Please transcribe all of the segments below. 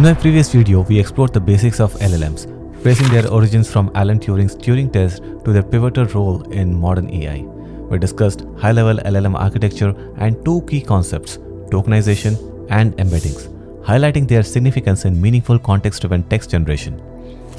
In my previous video, we explored the basics of LLMs, tracing their origins from Alan Turing's Turing test to their pivotal role in modern AI. We discussed high-level LLM architecture and two key concepts, tokenization and embeddings, highlighting their significance in meaningful context-driven text generation.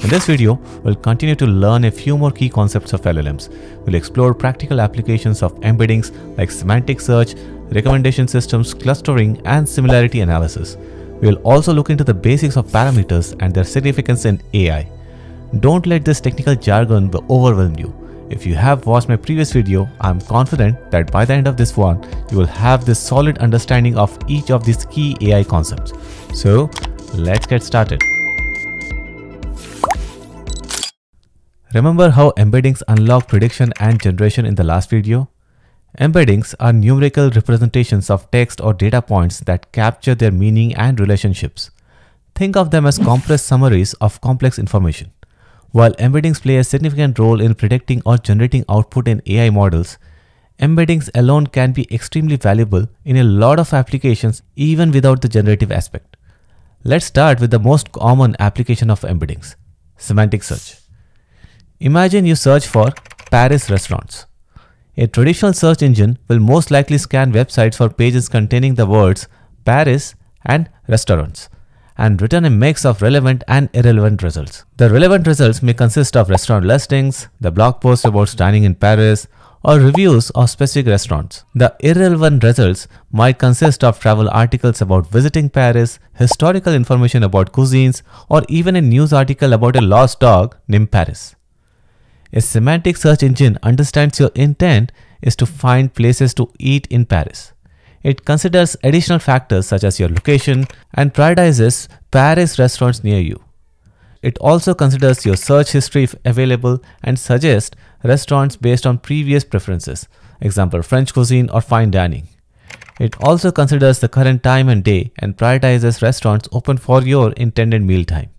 In this video, we'll continue to learn a few more key concepts of LLMs. We'll explore practical applications of embeddings like semantic search, recommendation systems, clustering, and similarity analysis. We'll also look into the basics of parameters and their significance in AI. Don't let this technical jargon overwhelm you. If you have watched my previous video, I'm confident that by the end of this one, you will have this solid understanding of each of these key AI concepts. So, let's get started. Remember how embeddings unlock prediction and generation in the last video? Embeddings are numerical representations of text or data points that capture their meaning and relationships. Think of them as compressed summaries of complex information. While embeddings play a significant role in predicting or generating output in AI models, embeddings alone can be extremely valuable in a lot of applications even without the generative aspect. Let's start with the most common application of embeddings, semantic search. Imagine you search for Paris restaurants. A traditional search engine will most likely scan websites for pages containing the words Paris and restaurants and return a mix of relevant and irrelevant results. The relevant results may consist of restaurant listings, the blog post about dining in Paris, or reviews of specific restaurants. The irrelevant results might consist of travel articles about visiting Paris, historical information about cuisines, or even a news article about a lost dog named Paris. A semantic search engine understands your intent is to find places to eat in Paris. It considers additional factors such as your location and prioritizes Paris restaurants near you. It also considers your search history if available and suggests restaurants based on previous preferences, example French cuisine or fine dining. It also considers the current time and day and prioritizes restaurants open for your intended meal time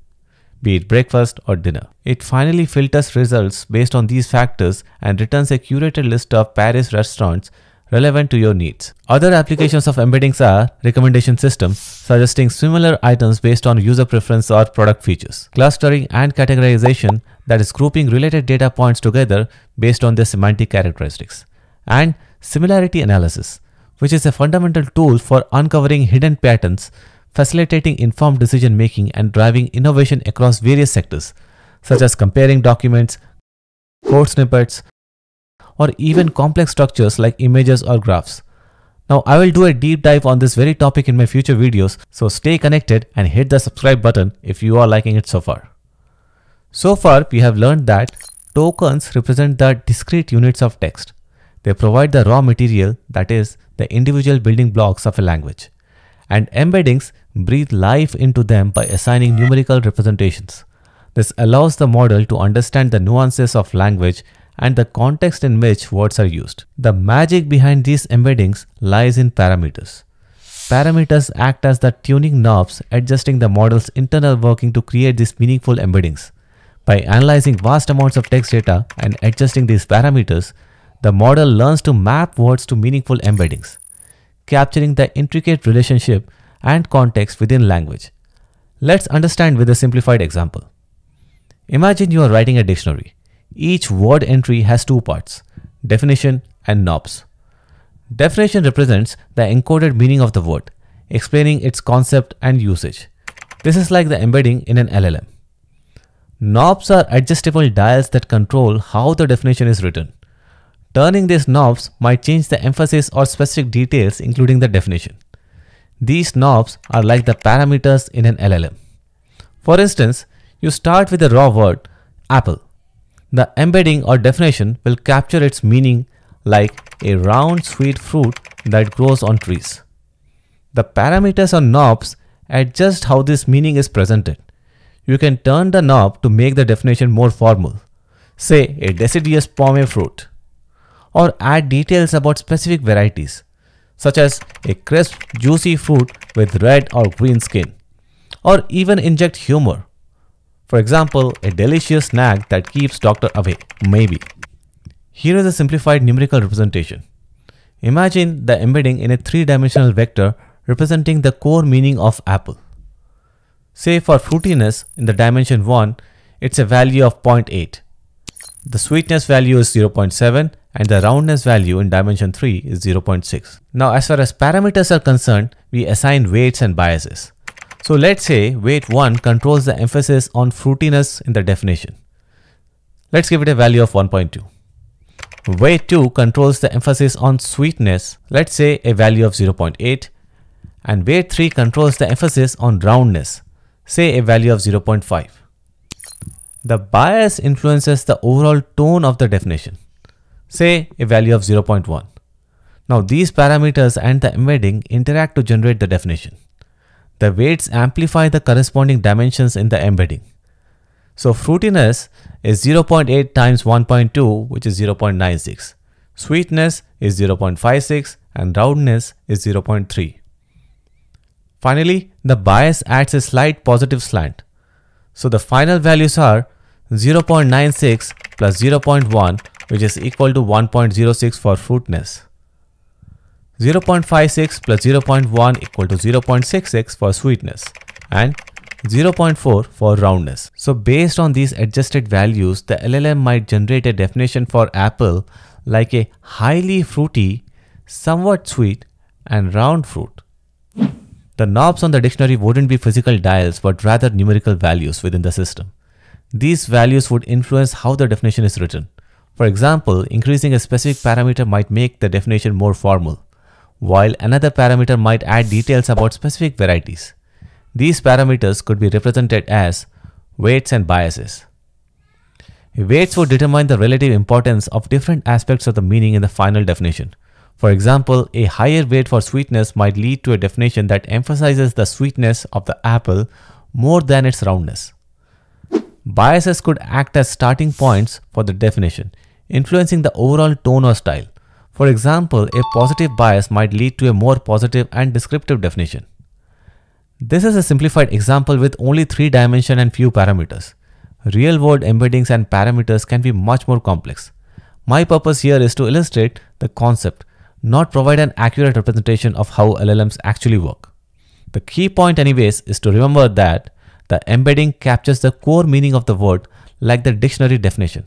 be it breakfast or dinner. It finally filters results based on these factors and returns a curated list of Paris restaurants relevant to your needs. Other applications of embeddings are recommendation systems, suggesting similar items based on user preference or product features. Clustering and categorization, that is grouping related data points together based on their semantic characteristics. And similarity analysis, which is a fundamental tool for uncovering hidden patterns facilitating informed decision making and driving innovation across various sectors, such as comparing documents, code snippets, or even complex structures like images or graphs. Now, I will do a deep dive on this very topic in my future videos, so stay connected and hit the subscribe button if you are liking it so far. So far, we have learned that tokens represent the discrete units of text. They provide the raw material, that is, the individual building blocks of a language and embeddings breathe life into them by assigning numerical representations. This allows the model to understand the nuances of language and the context in which words are used. The magic behind these embeddings lies in parameters. Parameters act as the tuning knobs adjusting the model's internal working to create these meaningful embeddings. By analyzing vast amounts of text data and adjusting these parameters, the model learns to map words to meaningful embeddings capturing the intricate relationship and context within language. Let's understand with a simplified example. Imagine you are writing a dictionary. Each word entry has two parts, definition and knobs. Definition represents the encoded meaning of the word, explaining its concept and usage. This is like the embedding in an LLM. Knobs are adjustable dials that control how the definition is written. Turning these knobs might change the emphasis or specific details including the definition. These knobs are like the parameters in an LLM. For instance, you start with the raw word apple. The embedding or definition will capture its meaning like a round sweet fruit that grows on trees. The parameters or knobs adjust how this meaning is presented. You can turn the knob to make the definition more formal. Say a deciduous pome fruit or add details about specific varieties, such as a crisp, juicy fruit with red or green skin, or even inject humor. For example, a delicious snack that keeps doctor away, maybe. Here is a simplified numerical representation. Imagine the embedding in a three-dimensional vector representing the core meaning of apple. Say for fruitiness in the dimension 1, it's a value of 0.8. The sweetness value is 0.7 and the roundness value in dimension 3 is 0.6. Now as far as parameters are concerned, we assign weights and biases. So let's say weight 1 controls the emphasis on fruitiness in the definition. Let's give it a value of 1.2. Weight 2 controls the emphasis on sweetness, let's say a value of 0.8. And weight 3 controls the emphasis on roundness, say a value of 0.5. The bias influences the overall tone of the definition, say a value of 0.1. Now these parameters and the embedding interact to generate the definition. The weights amplify the corresponding dimensions in the embedding. So fruitiness is 0.8 times 1.2 which is 0.96. Sweetness is 0.56 and roundness is 0.3. Finally, the bias adds a slight positive slant. So the final values are 0.96 plus 0.1 which is equal to 1.06 for fruitness. 0.56 plus 0.1 equal to 0.66 for sweetness and 0.4 for roundness. So based on these adjusted values, the LLM might generate a definition for apple like a highly fruity, somewhat sweet and round fruit. The knobs on the dictionary wouldn't be physical dials but rather numerical values within the system. These values would influence how the definition is written. For example, increasing a specific parameter might make the definition more formal, while another parameter might add details about specific varieties. These parameters could be represented as weights and biases. Weights would determine the relative importance of different aspects of the meaning in the final definition. For example, a higher weight for sweetness might lead to a definition that emphasizes the sweetness of the apple more than its roundness. Biases could act as starting points for the definition, influencing the overall tone or style. For example, a positive bias might lead to a more positive and descriptive definition. This is a simplified example with only 3 dimension and few parameters. Real world embeddings and parameters can be much more complex. My purpose here is to illustrate the concept, not provide an accurate representation of how LLMs actually work. The key point anyways is to remember that the embedding captures the core meaning of the word like the dictionary definition,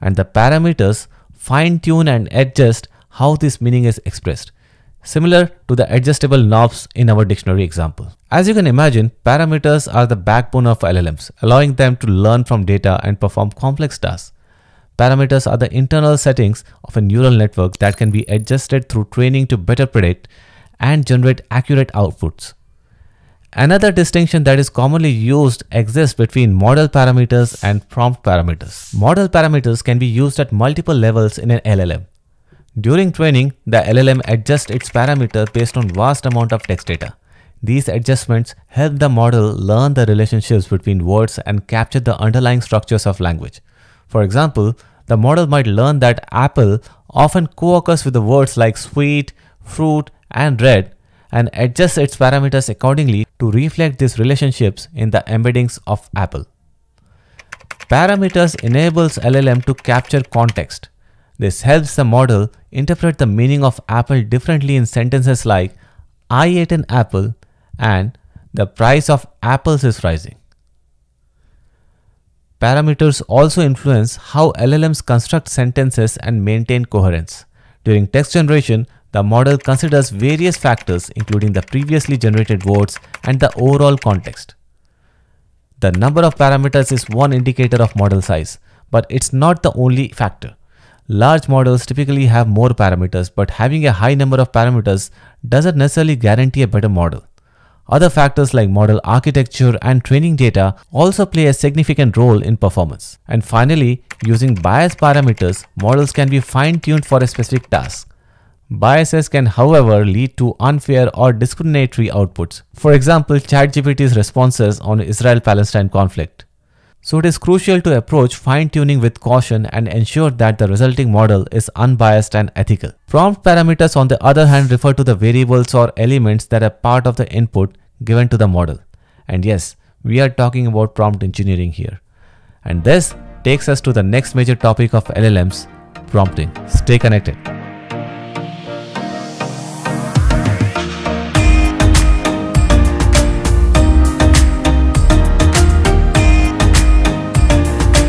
and the parameters fine-tune and adjust how this meaning is expressed, similar to the adjustable knobs in our dictionary example. As you can imagine, parameters are the backbone of LLMs, allowing them to learn from data and perform complex tasks. Parameters are the internal settings of a neural network that can be adjusted through training to better predict and generate accurate outputs. Another distinction that is commonly used exists between model parameters and prompt parameters. Model parameters can be used at multiple levels in an LLM. During training, the LLM adjusts its parameter based on vast amount of text data. These adjustments help the model learn the relationships between words and capture the underlying structures of language. For example, the model might learn that apple often co-occurs with the words like sweet, fruit, and red and adjust its parameters accordingly to reflect these relationships in the embeddings of Apple. Parameters enables LLM to capture context. This helps the model interpret the meaning of apple differently in sentences like I ate an apple and the price of apples is rising. Parameters also influence how LLMs construct sentences and maintain coherence. During text generation, the model considers various factors including the previously generated words and the overall context. The number of parameters is one indicator of model size, but it's not the only factor. Large models typically have more parameters, but having a high number of parameters doesn't necessarily guarantee a better model. Other factors like model architecture and training data also play a significant role in performance. And finally, using bias parameters, models can be fine-tuned for a specific task. Biases can however lead to unfair or discriminatory outputs. For example, ChatGPT's responses on Israel-Palestine conflict. So it is crucial to approach fine-tuning with caution and ensure that the resulting model is unbiased and ethical. Prompt parameters on the other hand refer to the variables or elements that are part of the input given to the model. And yes, we are talking about prompt engineering here. And this takes us to the next major topic of LLMs, prompting. Stay connected.